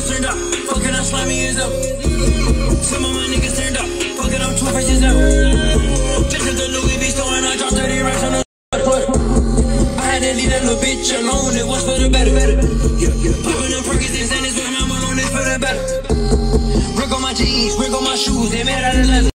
niggas turned up. Fucking I'm slimy as up. Some of my niggas turned up. Fucking I'm two faces up. Just at the Louis V store and I dropped 30 racks on the I had to leave that little bitch alone. It was for the better. Yeah, yeah. Popping them Perkins and Xanax with my mom on for the better. Rick on my jeans, Rick on my shoes, they made out of leather.